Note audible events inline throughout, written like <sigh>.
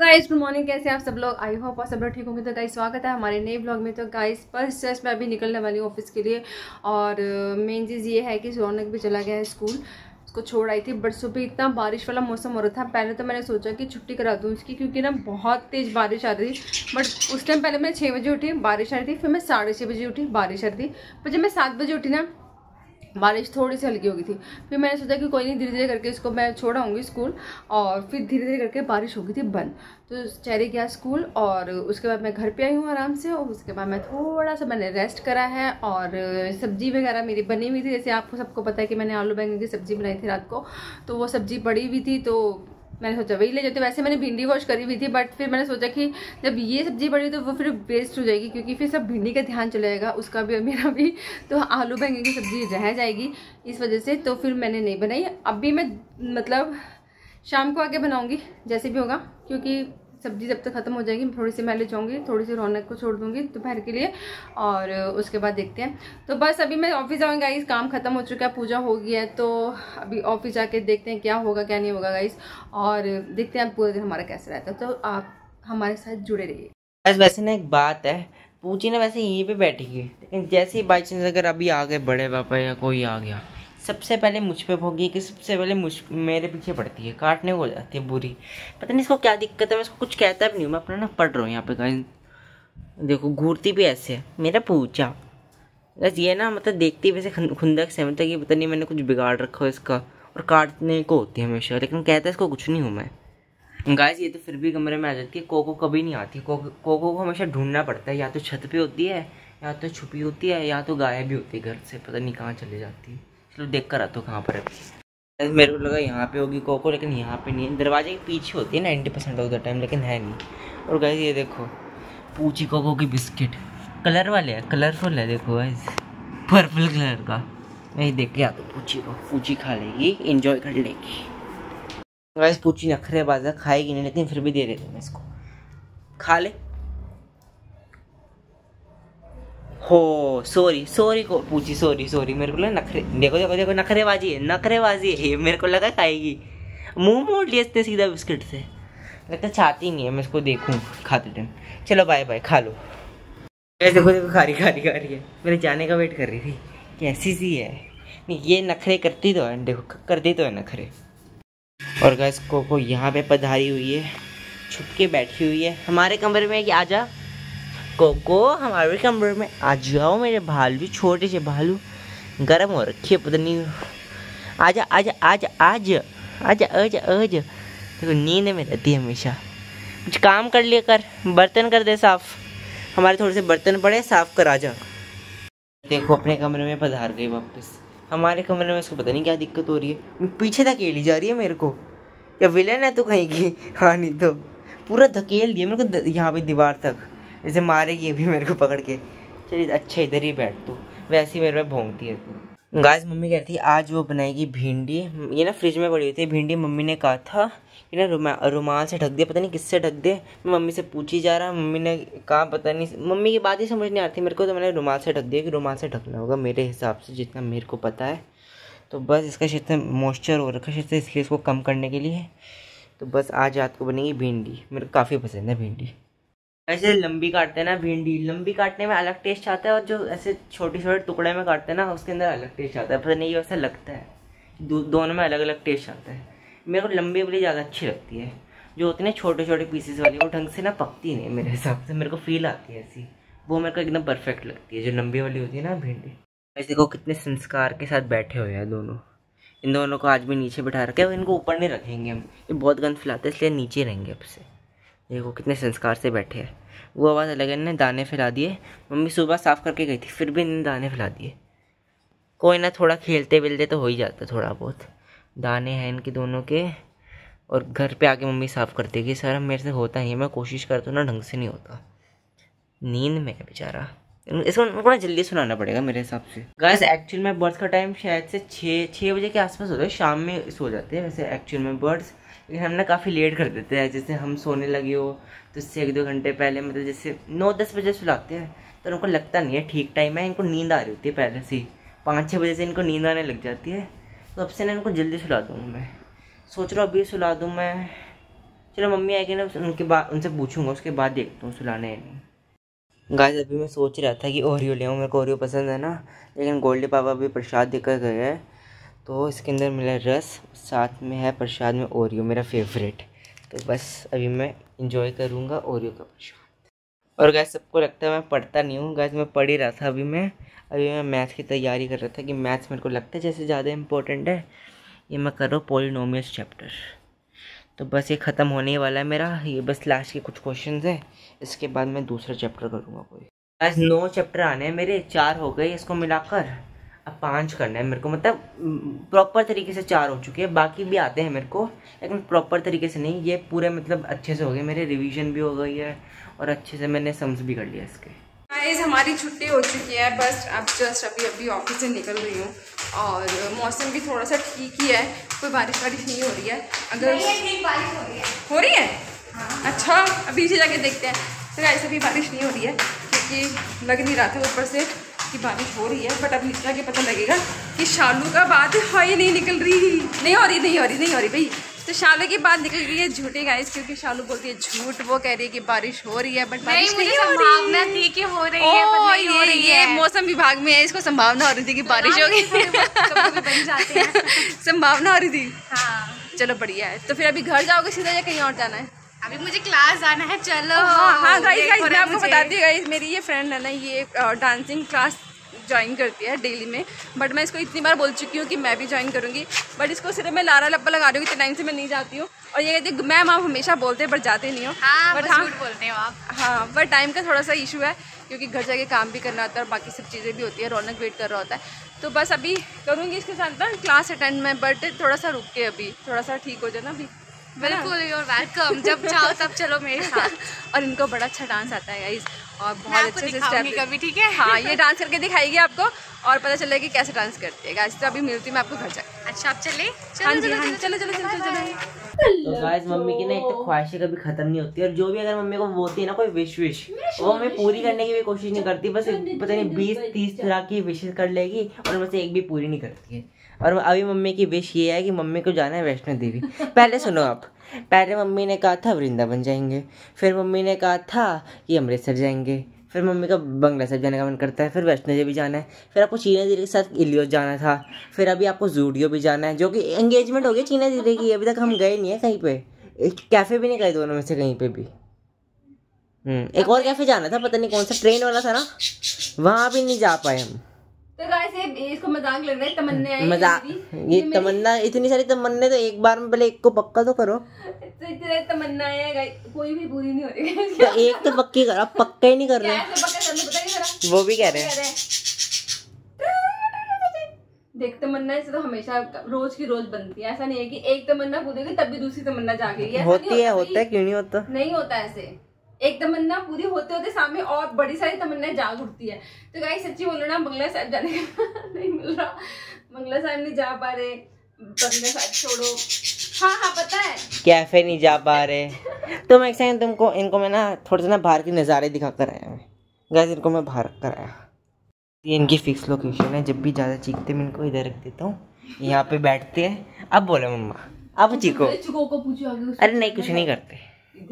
Guys good morning कैसे आप सब लोग? आई होप और सब लोग ठीक होंगे। तो गाइस स्वागत है हमारे नए ब्लॉग में। तो गाइस बस जस्ट मैं अभी निकलने वाली हूँ ऑफ़िस के लिए। और मेन चीज़ ये है कि रौनक भी चला गया है स्कूल उसको छोड़ आई थी बट सुबह इतना बारिश वाला मौसम हो रहा था। पहले तो मैंने सोचा कि छुट्टी करा दूँ उसकी, क्योंकि ना बहुत तेज़ बारिश आ रही थी। बट उस टाइम पहले मैं छः बजे उठी, बारिश आ रही थी। फिर मैं साढ़े छः बजे उठी, बारिश आ रही थी। पर जब मैं सात बजे उठी ना बारिश थोड़ी सी हल्की हो गई थी। फिर मैंने सोचा कि कोई नहीं धीरे धीरे करके इसको मैं छोड़ाऊँगी स्कूल और फिर धीरे धीरे करके बारिश हो गई थी बंद। तो चेहरे गया स्कूल और उसके बाद मैं घर पे आई हूँ आराम से और उसके बाद मैं थोड़ा सा मैंने रेस्ट करा है और सब्ज़ी वगैरह मेरी बनी हुई थी। जैसे आपको सबको पता है कि मैंने आलू बैंगन की सब्ज़ी बनाई थी रात को तो वो सब्ज़ी पड़ी हुई थी तो मैंने सोचा, वही ले जाते वैसे मैंने भिंडी वॉश करी हुई थी बट फिर मैंने सोचा कि जब ये सब्ज़ी बड़ी तो वो फिर वेस्ट हो जाएगी, क्योंकि फिर सब भिंडी का ध्यान चला जाएगा, उसका भी और मेरा भी। तो आलू, बैंगन की सब्ज़ी रह जाएगी इस वजह से तो फिर मैंने नहीं बनाई। अभी मैं मतलब शाम को आके बनाऊँगी, जैसे भी होगा, क्योंकि सब्ज़ी जब तक ख़त्म हो जाएगी थोड़ी सी मैं ले जाऊँगी, थोड़ी सी रौनक को छोड़ दूँगी दोपहर के लिए और उसके बाद देखते हैं। तो बस अभी मैं ऑफ़िस जाऊँगी गाइस काम ख़त्म हो चुका है, पूजा हो गया है तो अभी ऑफ़िस जाके देखते हैं क्या होगा, क्या नहीं होगा गाइस और देखते हैं पूरा दिन हमारा कैसा रहता है। तो आप हमारे साथ जुड़े रहिए। बस वैसे ना एक बात है, पूछी ना वैसे यहीं पे बैठी है लेकिन जैसे ही बाई चांस अगर अभी आ गए बड़े पापा या कोई आ गया सबसे पहले मुझ पे भोगी कि सबसे पहले मुझ, मेरे पीछे पड़ती है, काटने को जाती है बुरी। पता नहीं इसको क्या दिक्कत है, मैं इसको कुछ कहता भी नहीं हूँ, मैं अपना ना पढ़ रहा हूँ यहाँ पे कहीं देखो, घूरती भी ऐसे है, मेरा पूछा बस ये ना मतलब देखती वैसे खुंदक से मतलब कि पता नहीं मैंने कुछ बिगाड़ रखा हो इसका, और काटने को होती है हमेशा, लेकिन कहता है इसको कुछ नहीं हूँ मैं। गाइस ये तो फिर भी कमरे में आ जाती है, कोको कभी नहीं आती, कोको कोको को हमेशा ढूंढना पड़ता है, या तो छत पे होती है, या तो छुपी होती है, या तो गायब भी होती है घर से, पता नहीं कहाँ चले जाती है। चलो देख कर आता हूँ कहाँ पर है? मेरे को लगा यहाँ पे होगी कोको लेकिन यहाँ पे नहीं दरवाजे के पीछे होती है ninety percent of the time लेकिन है नहीं। और गाइस ये देखो पूची कोको की बिस्किट। कलर वाले है कलरफुल है, देखो गाइस पर्पल कलर का। मैं देख के आता पूची को। पूछी खा लेगी इंजॉय कर लेगी। गाइस पूची नखरे बाजा खाएगी नहीं, लेकिन फिर भी दे थे मैं इसको। खा ले। हो सॉरी सॉरी को पूछी सॉरी सॉरी मेरे को लगा नखरे देखो देखो देखो नखरेबाजी है नखरेबाजी है मेरे को लगा खाएगी। मुँह मोड़ लिया इसने सीधा बिस्किट से। लगता चाहती नहीं है मैं इसको देखूँ खाते टाइम। चलो बाय बाय खा लो। देखो देखो खा रही खा रही खा रही है। मेरे जाने का वेट कर रही थी। कैसी सी है? नहीं ये नखरे करती तो है देखो करती तो है नखरे। और गैस को, को यहाँ पे पधारी हुई है छुप के बैठी हुई है। हमारे कमरे में आ जा कोको हमारे कमरे में आ जाओ मेरे भालू, छोटे से भालू। गर्म हो रखी है पता नहीं आजा आजा आजा, आज, आजा आजा, आज। देखो, नींद में रहती है हमेशा। कुछ काम कर लिया कर, बर्तन कर दे साफ़। हमारे थोड़े से बर्तन पड़े, साफ़ कर जा देखो, अपने कमरे में पधार गई वापस। हमारे कमरे में उसको पता नहीं क्या दिक्कत हो रही है। पीछे धकेली जा रही है मेरे को। या विलन है तो कहीं की? हाँ नहीं तो। पूरा धकेल दिया मेरे को यहाँ पे दीवार तक। जैसे मारेगी अभी मेरे को पकड़ के। चलिए अच्छा इधर ही बैठ तू। वैसे ही मेरे में भोंगती है तू। गाइस मम्मी कहती है आज वो बनाएगी भिंडी। ये ना फ्रिज में पड़ी हुई थी, भिंडी मम्मी ने कहा था। कि ना रुमा रुमाल से ढक दे पता नहीं किससे ढक दे मैं मम्मी से पूछी जा रहा, मम्मी ने कहा, पता नहीं, मम्मी की बात ही समझ नहीं आती मेरे को तो मैंने रुमाल से ढक दिया कि रुमाल से ढकना होगा मेरे हिसाब से, जितना मेरे को पता है। तो बस इसका शायद मॉइस्चर हो रखा है इसलिए इसको कम करने के लिए। तो बस आज रात को बनेगी भिंडी। मेरे को काफ़ी पसंद है भिंडी। ऐसे लंबी काटते हैं ना भिंडी लंबी काटने में अलग टेस्ट आता है और जो ऐसे छोटे छोटे टुकड़े में काटते हैं ना उसके अंदर अलग टेस्ट आता है। पता नहीं वैसा लगता है। दो, दोनों में अलग अलग टेस्ट आता है। मेरे को लंबी वाली ज़्यादा अच्छी लगती है। जो होती है छोटे छोटे पीसेस वाली वो ढंग से ना पकती नहीं मेरे हिसाब से। मेरे को फील आती है ऐसी। वो मेरे को एकदम परफेक्ट लगती है जो लंबी वाली होती है ना भिंडी। ऐसे देखो कितने संस्कार के साथ बैठे हुए हैं दोनों। इन दोनों को आज भी नीचे बैठा रखे इनको ऊपर नहीं रखेंगे हम। ये बहुत गंद फैलाते हैं इसलिए नीचे रहेंगे अब से। देखो, कितने संस्कार से बैठे हैं। वो आवाज़ अलग है ने दाने फैला दिए। मम्मी सुबह साफ़ करके गई थी, फिर भी इन्हें दाने फैला दिए। कोई ना, थोड़ा खेलते वेलते तो हो ही जाता थोड़ा बहुत। दाने हैं इनके दोनों के, और घर पे आके मम्मी साफ़ कर देगी सर मेरे से होता नहीं है, मैं कोशिश करता हूँ ना, ढंग से नहीं होता। नींद में है बेचारा। इसको थोड़ा जल्दी सुनाना पड़ेगा मेरे हिसाब से। गैस एक्चुअल में बर्ड्स का टाइम शायद से छः छः बजे के आसपास होता है, शाम में सो जाते हैं। वैसे एक्चुअल में बर्ड्स लेकिन हम ना काफ़ी लेट कर देते हैं, जैसे हम सोने लगे हो तो इससे एक दो घंटे पहले मतलब जैसे नौ दस बजे सुलाते हैं तो उनको लगता नहीं है ठीक टाइम है, इनको नींद आ रही होती है पहले से ही। पाँच छः बजे से इनको नींद आने लग जाती है तो अब से ना इनको जल्दी सुला दूँगा मैं। सोच रहा हूँ अभी सुला दूँ मैं। चलो मम्मी आएगी ना, उनके बाद उनसे पूछूँगा, उसके बाद देखता हूँ सुलाने गाइस अभी मैं सोच रहा था कि ओरियो ले मेरे को ओरियो पसंद है ना, लेकिन गोल्डी पापा भी प्रसाद देकर गए हैं। तो इसके अंदर मिला रस, साथ में है प्रसाद में ओरियो, मेरा फेवरेट तो बस अभी मैं इंजॉय करूँगा ओरियो का प्रसाद। और गैस सबको लगता है मैं पढ़ता नहीं हूँ। गैस मैं पढ़ ही रहा था अभी मैं। अभी मैं मैथ्स की तैयारी कर रहा था कि मैथ्स मेरे को लगता है जैसे ज़्यादा इंपॉर्टेंट है। ये मैं कर रहा हूँ पोलिनोमियस चैप्टर तो बस ये ख़त्म होने वाला है मेरा। ये बस लास्ट के कुछ क्वेश्चन है। इसके बाद मैं दूसरा चैप्टर करूँगा कोई। बस नौ चैप्टर आने हैं मेरे। चार हो गए इसको मिलाकर। अब पाँच करना है मेरे को मतलब प्रॉपर तरीके से चार हो चुके हैं बाकी भी आते हैं मेरे को लेकिन प्रॉपर तरीके से नहीं ये पूरे मतलब अच्छे से हो गए मेरे रिवीजन भी हो गई है और अच्छे से मैंने सम्स भी कर लिया इसके। गाइस हमारी छुट्टी हो चुकी है बस अब जस्ट अभी अभी ऑफ़िस से निकल रही हूँ और मौसम भी थोड़ा सा ठीक ही है कोई बारिश वारिश नहीं हो रही है अगर बारिश हो रही है। हो रही है? हाँ। अच्छा अभी से जाके देखते हैं। तो ऐसे भी बारिश नहीं हो रही है क्योंकि लग नहीं रहा था ऊपर से। कि बारिश हो रही है बट अब नीचे जाके पता लगेगा कि शालू का बात है ही नहीं निकल रही। नहीं हो रही नहीं हो रही नहीं हो रही भाई। तो शालू की बात निकल रही है झूठे गाइस क्योंकि शालू बोलती है झूठ वो कह रही है कि बारिश हो रही है बट बारिश नहीं, हो संभावना थी कि हो रही है ओ, नहीं हो ये, रही ये है। मौसम विभाग में है इसको संभावना हो रही थी कि बारिश होगी। <laughs> हैं। <laughs> संभावना हो रही थी। हाँ। चलो बढ़िया है। तो फिर अभी घर जाओगे सीधा या कहीं और जाना है? अभी मुझे क्लास जाना है चलो हाँ हाँ गाइस गाइस मैं आपको बताती हूँ गाइस मेरी ये फ्रेंड है ना ये डांसिंग क्लास ज्वाइन करती है डेली में बट मैं इसको इतनी बार बोल चुकी हूँ कि मैं भी ज्वाइन करूँगी बट इसको सिर्फ़ मैं लारा लप्पा लगा रही हूँ इतने टाइम से मैं नहीं जाती हूँ और ये कहती मैम आप हमेशा बोलते हैं बट जाते नहीं हो। हाँ बट हाँ बोलते हो आप। हाँ बट टाइम का थोड़ा सा इशू है क्योंकि घर जाके काम भी करना होता है और बाकी सब चीज़ें भी होती है रौनक वेट कर रहा होता है। तो बस अभी करूँगी इसके साथ ना क्लास अटेंड में बट थोड़ा सा रुक के अभी थोड़ा सा ठीक हो जाए ना अभी। बिल्कुल योर वेलकम जब चाहो तब चलो मेरे साथ। और इनको बड़ा अच्छा डांस आता है गाइस और बहुत अच्छे से स्टेप कभी ठीक है? हाँ ये डांस करके दिखाएगी आपको और पता चलेगा कि कैसे डांस करती है गाइस तो अभी मिलती हूँ मैं आपको घर जाकर अच्छा आप चले? हाँ जी हाँ चलो चलो चलो चलो चलो। तो गाइस मम्मी की ना एक तो ख्वाहिशें कभी खत्म नहीं होती और जो भी अगर मम्मी को बोलती है ना कोई विश विश वो हमें पूरी करने की भी कोशिश नहीं करती बस पता नहीं बीस तीस तरह की विशेष कर लेगी और उनमें से एक भी पूरी नहीं करती है। और अभी मम्मी की विश ये है कि मम्मी को जाना है वैष्णो देवी। पहले सुनो आप। पहले मम्मी ने कहा था वृंदावन जाएँगे। फिर मम्मी ने कहा था कि अमृतसर जाएँगे। फिर मम्मी का बंगला साहब जाने का मन करता है। फिर वैष्णो देवी जाना है। फिर आपको चीना दीदी के साथ इलियोस जाना था। फिर अभी आपको जूडियो भी जाना है, जो कि एंगेजमेंट हो गई चीना दीदी की। अभी तक हम गए नहीं है कहीं पे। कैफ़े भी नहीं गए दोनों में से कहीं पे भी। हम्म एक और कैफ़े जाना था, पता नहीं कौन सा ट्रेन वाला था ना। वहाँ भी नहीं जा पाए हम। तो इसको मज़ाक लग रहा है तमन्ने आई मज़ाक। ये तमन्ना इतनी सारी तमन्ने तो एक बार में पहले एक को पक्का तो करो। तो इतने तमन्ना है कोई भी पूरी नहीं हो रही तो एक तो पक्की करो आप पक्का ही नहीं कर रहे। जरा वो भी कह रहे हैं। देख तमन्ना ऐसे तो हमेशा रोज की रोज बनती है। ऐसा नहीं है कि एक तमन्ना पूरी होगी तब भी दूसरी तमन्ना जागेगी। होती है होता है क्यों नहीं होता? नहीं होता ऐसे। एक तमन्ना पूरी होते होते सामने और बड़ी सारी तमन्नाएँ जाग उठती है। तो गाइस सच्ची बोलो ना बंगला साहब जाने का <laughs> नहीं मिल रहा। बंगला साहब नहीं जा पा रहे। बंगला साहब छोड़ो। हाँ हाँ पता है। कैफ़े नहीं जा पा रहे। तो मैं एक सेकंड तुमको इनको मैं ना थोड़ा सा ना बाहर के नज़ारे दिखा कर आया मैं गैस इनको मैं बाहर कर आया ये इनकी फिक्स लोकेशन है। जब भी ज़्यादा चीखते मैं इनको इधर रख देता हूँ। यहाँ पे बैठते हैं। अब बोलो मम्मा। अब चीखो। चुको को पूछो अरे नहीं कुछ नहीं करते।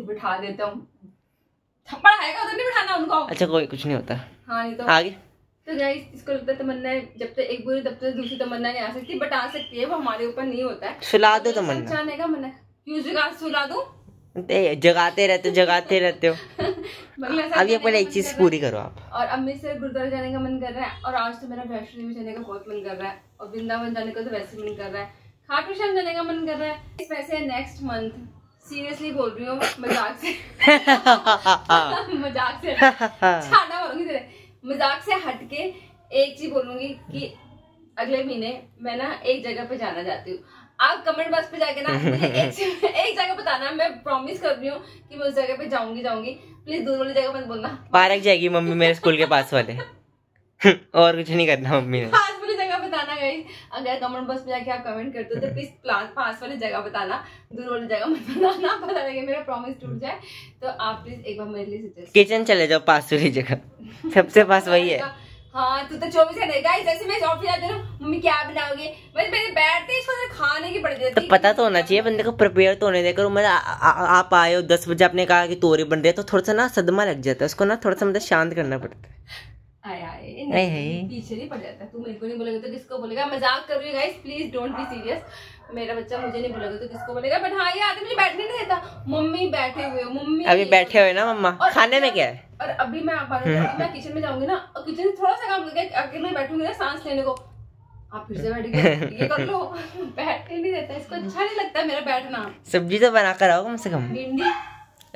बिठा देता हूँ। थप्पड़ आएगा उधर नहीं बिठाना उनको। अच्छा कोई कुछ नहीं होता। हाँ नहीं तो। आगे। तो गाइस इसको लगता है तमन्ना है, जब तक एक बुरी तब तक दूसरी तमन्ना नहीं आ सकती बट आ सकती है वो हमारे ऊपर नहीं होता है। सुला दो तो मन जाने का मन है क्यों जगह सुला दूँ? जगाते रहते हो जगाते रहते हो। <laughs> अभी अपने एक चीज़ पूरी करो आप। और अमृतसर गुरुद्वारा जाने का मन कर रहा है और आज तो मेरा वैष्णो देवी जाने का बहुत मन कर रहा है और वृंदावन जाने का तो वैसे मन कर रहा है। खाटू श्याम जाने का मन कर रहा है। वैसे नेक्स्ट मंथ सीरियसली बोल रही हूँ मज़ाक से। <laughs> मज़ाक से। छाना बोलूँगी तेरे। मज़ाक से हटके एक चीज़ बोलूँगी कि अगले महीने मैं ना एक जगह पे जाना चाहती हूँ। आप कमेंट बॉक्स पे जाके ना मुझे <laughs> एक, एक जगह बताना मैं प्रॉमिस कर रही हूँ कि मैं उस जगह पे जाऊँगी जाऊँगी। प्लीज़ दूर वाली जगह मत बोलना। पार्क जाएगी मम्मी मेरे स्कूल के पास वाले। <laughs> और कुछ नहीं करना मम्मी ने। अगर कमेंट बॉक्स पे जाके आप कमेंट करते हो तो प्लीज़ पास वाली जगह बताना दूर वाली जगह मत बताना पता लगे मेरा प्रॉमिस टूट जाए तो आप प्लीज़ एक बार मेरे लिए सजेस्ट किचन चले जाओ पास वाली जगह। सबसे पास वही है। हाँ तू तो चौबीस घंटे गाइस ऐसे मैं ऑफ़िस आती हूँ मम्मी क्या बनाओगे? बस मेरे बैठते इसको तो खाने की पड़ तो जाती पता तो होना चाहिए बंदे को प्रिपेयर तो होने देकर मतलब आप आए हो दस बजे आपने कहा कि तोरे बन रहे हैं, तो थोड़ा सा ना सदमा लग जाता है उसको ना थोड़ा सा मतलब शांत करना पड़ता है। आए आए पीछे नहीं पड़ जाता। तू मेरे को नहीं बोलेगा तो किसको बोलेगा? मज़ाक कर रही है guys please don't be serious मेरा बच्चा मुझे नहीं बोलेगा तो किसको बोलेगा? बट हाँ ये आदमी मुझे बैठने नहीं देता। मम्मी बैठे हुए हो मम्मी अभी बैठे हुए ना मम्मा। खाने में क्या है? और अभी मैं आप मैं किचन में जाऊँगी ना और किचन में थोड़ा सा काम लगेगा अगर मैं बैठूँगी ना सांस लेने को। आप फिर से बैठ गए। ये कर लो। <laughs> बैठने नहीं देता इसको अच्छा नहीं लगता मेरा बैठना। सब्ज़ी तो बना कर आओ कम से कम। भिंडी।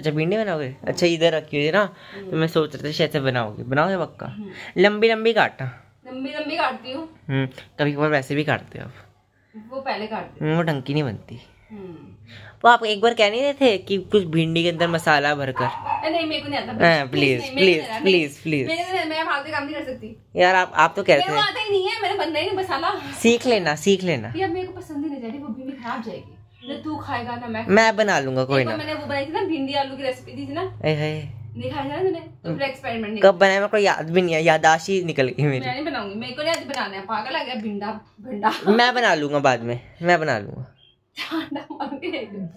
अच्छा भिंडी बनाओगे? अच्छा इधर रखी हुई है ना तो मैं सोच रहा था शायद से बनाओगे। बनाओगे पक्का? लंबी लंबी काटना लंबी लंबी काटती हूँ। हम्म कभी कभार वैसे भी काटते हो आप। वो पहले काटती हम्म, वो ढंग की नहीं बनती। वो आप एक बार कह नहीं रहे थे कि कुछ भिंडी के अंदर मसाला भरकर? नहीं मेरे को नहीं आता। please. मेरे को नहीं- मैं फालतू काम नहीं कर सकती। यार आप आप तो कह मेरे रहे को थे। आता ही नहीं है मैंने बनना ही नहीं मसाला। सीख लेना सीख लेना। ये मेरे को पसंद ही नहीं जा वो भिंडी खराब जाएगी। ना तू खाएगा ना मैं मैं बना लूँगा कोई ना। मैंने वो बनाई थी ना भिंडी आलू की रेसिपी दी थी ना। नहीं खाया था ना तूने? तो फिर एक्सपेरिमेंट कब बनाया? मेरे को याद भी नहीं है यादाश्त ही निकल गई मेरी। मैं नहीं बनाऊँगी मेरे को नहीं आज बनाना है। पागल आ गया भिंडा भिंडा। मैं बना लूँगा बाद में मैं बना लूँगा।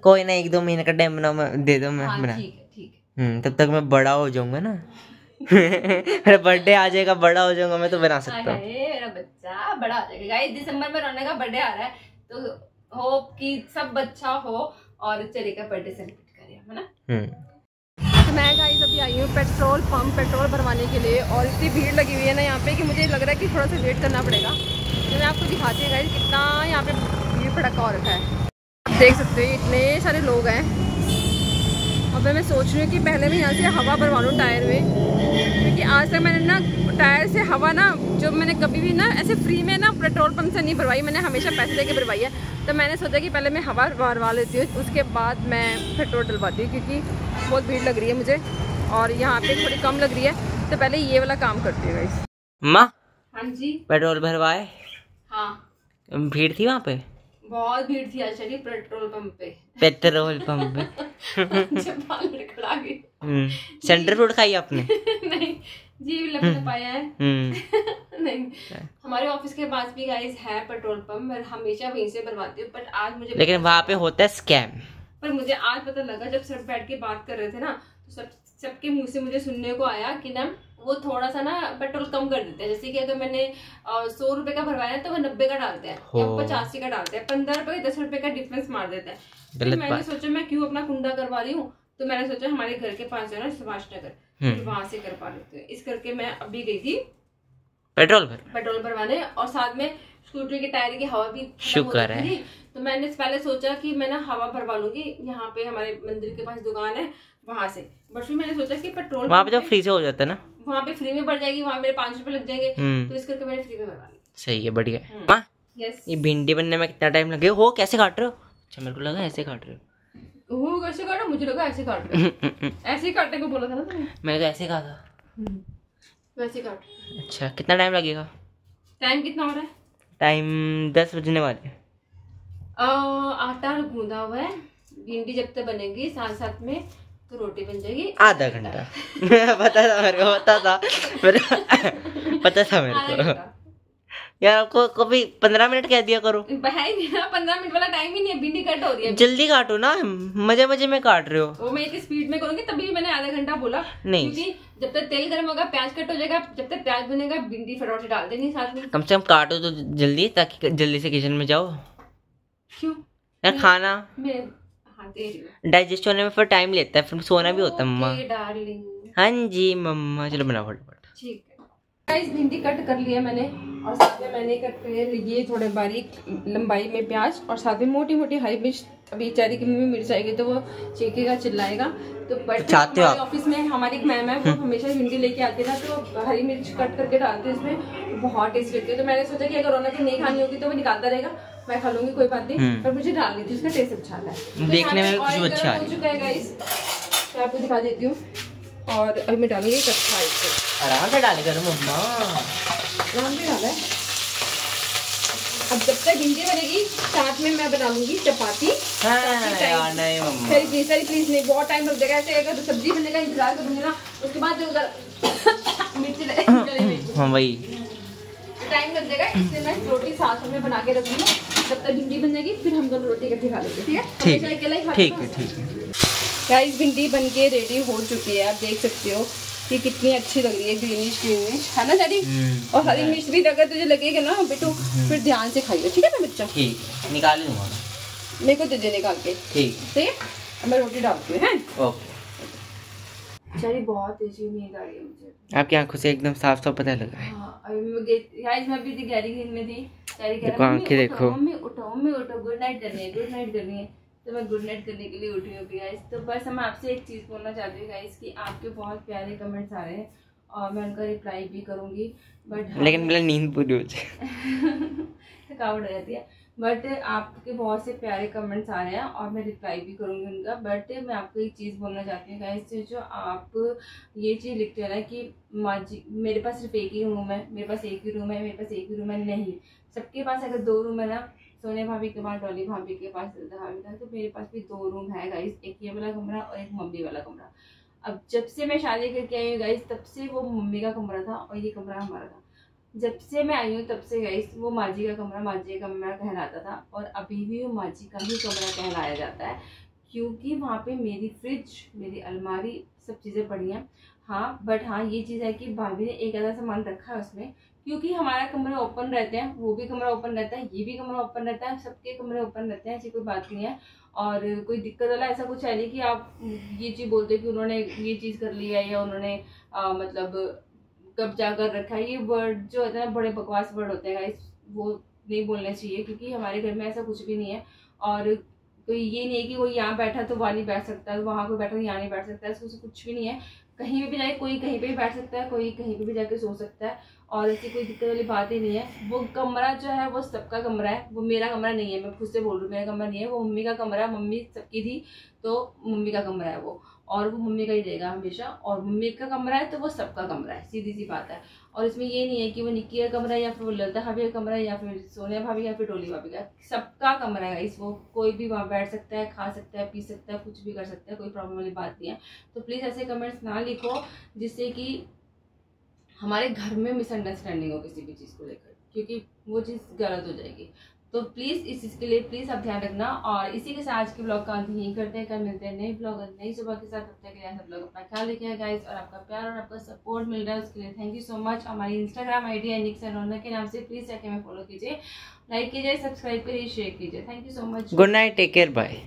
कोई ना एक दो महीने का टाइम बनाओ दे दो मैं हाँ बना। हम्म तब तक मैं बड़ा हो जाऊँगा ना। मेरा बर्थडे आ जाएगा बड़ा हो जाऊँगा मैं तो बना सकता हूँ। मेरा बच्चा बड़ा हो जाएगा। दिसंबर में रोने का बर्थडे आ रहा है तो होप कि सब अच्छा हो और चलेगा बर्थडे सेलिब्रेट करें है ना? हम्म। तो मैं गाइस अभी आई हूँ पेट्रोल पंप पेट्रोल भरवाने के लिए और इतनी भीड़ लगी हुई है ना यहाँ पे कि मुझे लग रहा है कि थोड़ा सा वेट करना पड़ेगा। तो मैं आपको दिखाती हूँ गाइस कितना यहाँ पे भीड़ भड़का हो रखा है। आप देख सकते हो इतने सारे लोग हैं। अब मैं सोच रही हूँ कि पहले मैं यहाँ से हवा भरवा लूँ टायर में। क्योंकि आज तक मैंने ना टायर से हवा ना जो मैंने कभी भी ना ऐसे फ्री में ना पेट्रोल पंप से नहीं भरवाई मैंने हमेशा पैसे देके भरवाई है। तो मैंने सोचा कि पहले मैं हवा भरवा लेती हूँ उसके बाद मैं पेट्रोल डलवाती हूँ क्योंकि बहुत भीड़ लग रही है मुझे और यहाँ पे थोड़ी कम लग रही है। तो पहले ये वाला काम करती हूँ गाइस माँ? हाँ जी। पेट्रोल भरवाए? हाँ। भीड़ थी वहाँ पे? बहुत भीड़ थी आज चलिए पेट्रोल पंप पे। पेट्रोल पंप पे। <laughs> जब बाल लड़खड़ा गए हम्म। सेंटर फ्रूट खाई आपने? <laughs> नहीं जी लपट पाया है। हम्म। <laughs> नहीं हमारे ऑफ़िस के पास भी गाइस है पेट्रोल पंप मैं हमेशा वहीं से भरवाती हूँ बट आज मुझे लेकिन वहाँ पे होता है स्कैम पर मुझे आज पता लगा जब सब बैठ के बात कर रहे थे ना तो सब सबके मुँह से मुझे सुनने को आया कि ना वो थोड़ा सा ना पेट्रोल कम कर देते हैं। जैसे कि अगर मैंने सौ रुपए का भरवाया तो वो नब्बे का डालते हैं या पचासी का डालते हैं। पंद्रह रुपए दस रुपए का डिफरेंस मार देते हैं। फिर मैंने सोचा मैं क्यों अपना कुंडा करवा रही हूँ? तो मैंने सोचा हमारे घर के पास जो है ना सुभाष नगर हम्म। वहाँ से करवा लेते हैं। इस करके मैं अभी गई थी पेट्रोल भर पेट्रोल भरवाने और साथ में स्कूटर के टायर की हवा भी शुक्र है। तो मैंने पहले सोचा कि मैं ना हवा भरवा लूँगी। यहाँ पे हमारे मंदिर के पास दुकान है वहाँ से। बट फिर मैंने सोचा कि पेट्रोल वहाँ पे तो फ्री से हो जाता है ना। वहाँ पे फ्री में बढ़ जाएगी वहाँ मेरे पाँच रुपए लग जाएँगे। हम्म। तो इस करके मैंने फ्री में सही है बढ़िया है। हम्म। माँ यस ये भिंडी बनने में कितना टाइम लगे? हो कैसे काट रहे हो? अच्छा मेरे को लगा ऐसे काट रहे हो। वो कैसे काटा मुझे लगा ऐसे काट रहे <laughs> ऐसे ही काटने को बोला था ना तुमने? मैंने तो ऐसे था। वैसे काट अच्छा कितना टाइम लगेगा? टाइम कितना हो रहा है? टाइम दस बजने वाले आटा गूंदा हुआ है। भिंडी जब तक बनेगी साथ साथ में तो रोटी बन जाएगी। आधा घंटा। पता था मेरे को पता था। मेरे पता था मेरे को। यार आपको कभी पंद्रह मिनट कह दिया करो। पंद्रह मिनट वाला टाइम ही नहीं है भिंडी कट हो रही है जल्दी काटो ना मज़े मज़े में काट रहे हो। वो मैं एक स्पीड में करूँगी तभी मैंने आधा घंटा बोला। नहीं। क्योंकि जब तक तेल गर्म होगा प्याज कट हो जाएगा जब तक प्याज बनेगा भिंडी फटाफट से डाल देनी साथ में। कम से कम काटो तो जल्दी ताकि जल्दी से किचन में जाओ। क्यों? यार खाना। डाइजेस्ट होने में फिर टाइम लेता है फिर सोना भी होता है मम्मा। हाँ जी मम्मा चलो बनाओ फटाफट। ठीक है। गाइस भिंडी कट कर लिया मैंने और साथ में मैंने कट कर लिए थोड़े बारीक लंबाई में प्याज और साथ में मोटी मोटी हरी मिर्च। अभी चारी की मम्मी मिर्च आएगी तो वो चीखेगा चिल्लाएगा। तो बट हमारे ऑफ़िस में हमारी एक मैम है वो हमेशा भिंडी लेके आती है ना तो हरी मिर्च कट करके डालते हैं इसमें तो बहुत टेस्ट लगती है। तो मैंने सोचा कि अगर को नहीं खानी होगी तो वो निकालता रहेगा मैं खा लूँगी कोई बात नहीं हम्म। पर मुझे डाल डालनी थी उसका टेस्ट अच्छा आता है। तो देखने में oil अच्छा हो चुका है गाइस मैं आपको दिखा देती हूँ। और अभी मैं डालूँगी कच्चा इसको आराम से डाले करो मम्मा नाम भी डाला है अब जब तक भिंडी बनेगी साथ में मैं बना लूँगी चपाती। हाँ नहीं मम्मा। सरी प्लीज़ सरी प्लीज़ नहीं बहुत टाइम लग जाएगा। ऐसे अगर सब्ज़ी बनने का इंतज़ार करूँगी ना उसके बाद जो उधर <coughs> मिर्ची लगे गले में। <coughs> हाँ वही। टाइम लग जाएगा इसलिए मैं रोटी साथ में बना के रखूँगी जब तक भिंडी बन जाएगी फिर हम दोनों रोटी इकट्ठी खा लेंगे ठीक है? ठीक ही है ठीक है ठीक है। गाइस भिंडी बन के रेडी हो चुकी है आप देख सकते हो। कि कितनी अच्छी लग रही है ग्रीनिश ग्रीनिश है ना डैडी? हम्म। और हरी मिर्च भी अगर तुझे लगेगा ना बेटू फिर ध्यान से खाइए ठीक है ना बच्चा? ठीक है निकाल मेरे को दे निकाल के। ठीक। ठीक है मैं रोटी डालती हूँ हैं? ओके। बहुत तेज़ी नींद आ रही है मुझे। आपकी आँखों से एकदम साफ़ साफ़ पता लगा है। हाँ मैं गई गाइस मैं अभी थी गहरी नींद में थी देखो, आँखें देखो। मम्मी उठो मम्मी उठो गुड नाइट करनी है गुड नाइट करनी है। तो मैं गुड नाइट करने के लिए उठी हूँ गाइस तो बस हम आपसे एक चीज़ बोलना चाहती हूँ गाइस कि आपके बहुत प्यारे कमेंट्स आ रहे हैं और मैं उनका रिप्लाई भी करूँगी बट लेकिन मेरा नींद पूरी हो जाए। <laughs> थकावट हो जाती है। बट आपके बहुत से प्यारे कमेंट्स आ रहे हैं और मैं रिप्लाई भी करूँगी उनका। बट मैं आपको एक चीज़ बोलना चाहती हूँ गाइस जो आप ये चीज़ लिखते हो ना कि माँ जी मेरे पास सिर्फ़ एक ही रूम है मेरे पास एक ही रूम है मेरे पास एक ही रूम है नहीं। सबके पास अगर दो रूम है ना सोने भाभी के पास, डॉली भाभी के पास भाभी के तो मेरे पास भी दो रूम है गाइस एक ये वाला कमरा और एक मम्मी वाला कमरा। अब जब से मैं शादी करके आई हूँ गाइस तब से वो मम्मी का कमरा था और ये कमरा हमारा था। जब से मैं आई हूँ, तब से गाइस वो माजी का कमरा, माजी का कमरा कहलाता था और अभी भी वो माजी का ही कमरा कहलाया जाता है। क्योंकि वहाँ पे मेरी फ्रिज मेरी अलमारी, सब चीज़ें पड़ी हैं। हाँ बट हाँ ये चीज़ है कि भाभी ने एक ऐसा सामान रखा है उसमें क्योंकि हमारा कमरा ओपन रहते हैं वो भी कमरा ओपन रहता है ये भी कमरा ओपन रहता है सबके कमरे ओपन रहते हैं ऐसी कोई बात नहीं है। और कोई दिक्कत वाला ऐसा कुछ है नहीं कि आप ये चीज़ बोलते कि उन्होंने ये चीज़ कर लिया या उन्होंने आ, मतलब कब्जा कर रखा है। ये वर्ड जो होता है बड़े बकवास वर्ड होते हैं वो नहीं बोलने चाहिए क्योंकि हमारे घर में ऐसा कुछ भी नहीं है। और कोई ये नहीं है कि कोई यहाँ बैठा तो वहाँ नहीं बैठ सकता वहाँ कोई बैठा तो यहाँ नहीं बैठ सकता ऐसा कुछ- कुछ भी नहीं है। कहीं भी जाए कोई कहीं पे भी बैठ सकता है, कोई कहीं पे भी जाके सो सकता है और ऐसी कोई दिक्कत वाली बात ही नहीं है। वो कमरा जो है, वो सबका कमरा है, वो मेरा कमरा नहीं है, मैं खुद से बोल रही हूँ, मेरा कमरा नहीं है, वो मम्मी का कमरा है, मम्मी सबकी थी तो मम्मी का कमरा है वो और वो मम्मी का ही रहेगा हमेशा और मम्मी का कमरा है तो वो सबका कमरा है, सीधी सी बात है। और इसमें ये नहीं है कि वो निक्की का कमरा या फिर वो ललता भाभी का कमरा है या फिर सोनिया भाभी या फिर डोली भाभी का। सबका कमरा है इस वो कोई भी वहाँ बैठ सकता है, खा सकता है, पी सकता है, कुछ भी कर सकता है, कोई प्रॉब्लम वाली बात नहीं है। तो प्लीज़ ऐसे कमेंट्स ना लिखो जिससे कि हमारे घर में मिसअंडरस्टैंडिंग हो किसी भी चीज़ को लेकर, क्योंकि वो चीज़ गलत हो जाएगी। तो प्लीज़ इस चीज़ के लिए प्लीज़ आप ध्यान रखना और इसी के साथ आज के ब्लॉग का अंत यही करते हैं। कल मिलते हैं नए ब्लॉग नई सुबह के साथ। तब के लिए सब लोग अपना ख्याल रखिएगा गाइस और आपका प्यार और आपका सपोर्ट मिल रहा है उसके लिए। थैंक यू सो मच हमारी इंस्टाग्राम आई डी के नाम से। प्लीज़ जाके हमें फॉलो कीजिए लाइक कीजिए सब्सक्राइब करिए शेयर कीजिए। Thank you so much good night take care bye